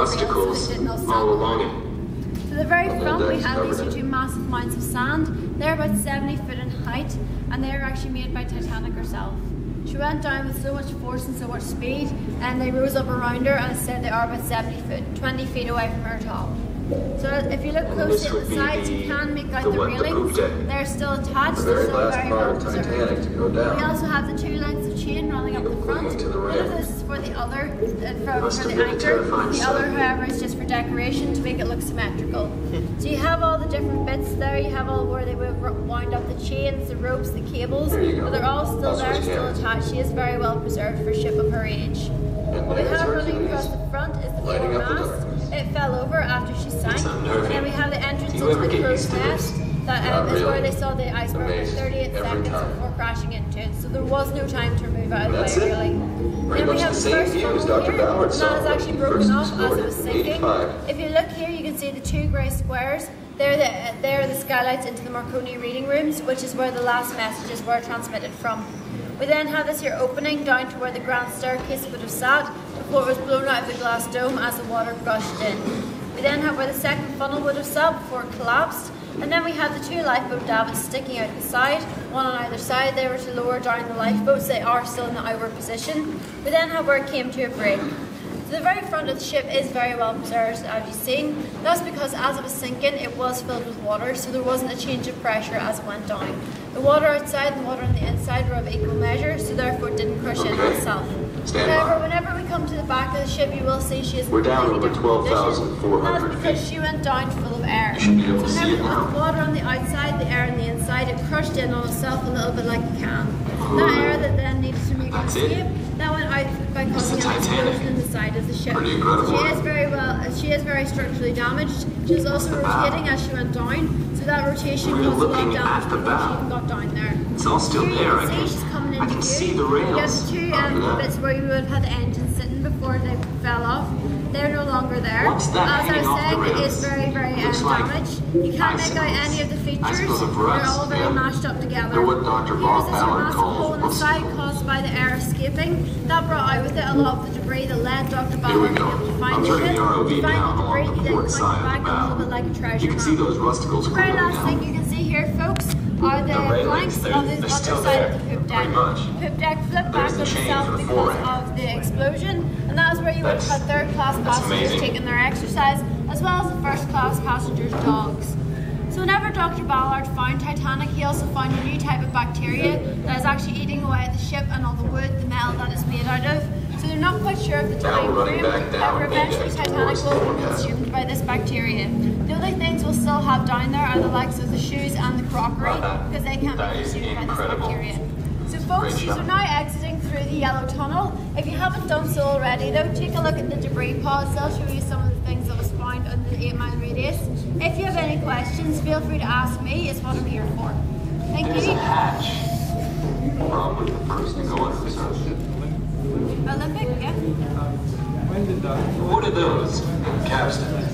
rusticles so they did not all along it. To the very And front, we have these two massive mounds of sand. They're about 70 foot in height, and they're actually made by Titanic herself. She went down with so much force and so much speed, and they rose up around her and said they are about 70 foot, 20 feet away from her top. So if you look closely at the sides, you can make out the the, railings. They're still attached. The they're very still last very part well of preserved. Titanic to go We also have the two lengths of chain running up the front. to the One of this is for the other, uh, for, for the anchor. The other, however, is just for decoration to make it look symmetrical. so you have all the different bits there. You have all where they would wind up the chains, the ropes, the cables. There you go. But they're all still I'll there, still attached. She is very well preserved for a ship of her age. And What we have running across the front is the foremast. It fell have the entrance you ever the get used to this? That um, is where they saw the iceberg for Amazed 38 every seconds time. before crashing into it. So there was no time to move out of the way, really. Pretty then we have the same first view as Dr. here. Ballard That is actually broken off as it was sinking. 85. If you look here, you can see the two grey squares. They're the, they're the skylights into the Marconi reading rooms, which is where the last messages were transmitted from. We then have this here opening down to where the grand staircase would have sat before it was blown out of the glass dome as the water gushed in. We then have where the second funnel would have sat before it collapsed. And then we have the two lifeboat davits sticking out the side, one on either side. They were to lower down the lifeboats. They are still in the outward position. We then have where it came to a break. So the very front of the ship is very well preserved, as you've seen. That's because as it was sinking, it was filled with water, so there wasn't a change of pressure as it went down. The water outside and the water on the inside were of equal measure, so therefore it didn't crush in itself. Stand However, by. whenever we come to the back of the ship, you will see she is We're down over different condition. 12,400 That's because she went down full of air. You should be able to so see it now. with water on the outside, the air on the inside, it crushed in on itself a little bit like a can. That air that then needed to make That's it? escape, that went out by causing the an explosion in the side of the ship. Pretty incredible. She is very well. She very structurally damaged. She was also rotating as she went down, so that rotation We're caused a lot of damage before she even got down there. It's all still Here you there. I can can, see she's coming I can view. see the rails. the two um, bits where you would have had the engine sitting before they fell off. They're no longer there. What's that As I was saying, it is very, very um, like damaged. You can't make out any of the features. They're all very yeah. mashed up together. They're what Dr. Here's this massive hole in the side caused by the air escaping. That brought out with it a lot of the debris that led Dr. Ballard to be able to find I'm the turning ship. the ROV down the along debris, the he then port pointed side of back a little bit like a treasure You can see those rusticles The very last thing you can see here, folks, are the, The they're- of the other side there, of the poop deck. much. Poop deck flipped back on itself because of the explosion, and that is where you would have had third class passengers amazing. taking their exercise, as well as the first class passengers' dogs. So whenever Dr. Ballard found Titanic, he also found a new type of bacteria that is actually eating away at the ship and all the wood, the metal that it's made out of. So they're not quite sure of the time frame. However, eventually Titanic will be consumed by this bacteria. The only things we'll still have down there are the likes of the shoes and the crockery because they can't be consumed by this bacteria. So folks, you are now exiting through the yellow tunnel. If you haven't done so already though, take a look at the debris pods. They'll show you some of the things that was found under the 8 mile radius. If you have any questions, feel free to ask me. It's what I'm here for. Thank There's a you. hatch. Probably the first to go under the. Olympic, yeah. What are those? Capstans.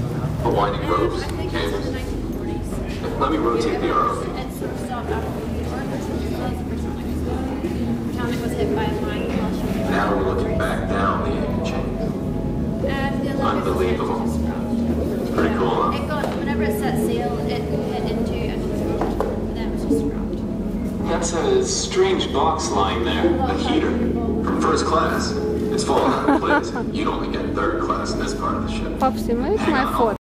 The winding Um, ropes, I think it's in cables. Let me rotate the ROV. It's sort of stopped after the war, but it's still as a Britannic as well. Britannic was hit by a mine while she was Now we're looking back down the anchor chain. And the Olympic Unbelievable. It's pretty cool, huh? It got, whenever it set sail, it hit into and was scrapped. But then it was just scrapped. That's a strange box lying there. A heater. From first class. It's fallen out of place. You'd only get third class in this part of the ship. Pop, você mais Hang uma on, foto.